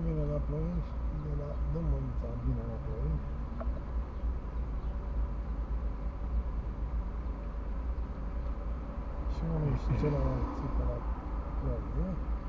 București, vine la Ploiești, de la Dămânța, vine la Ploiești. Și unul și celălalt țipă la Ploiești.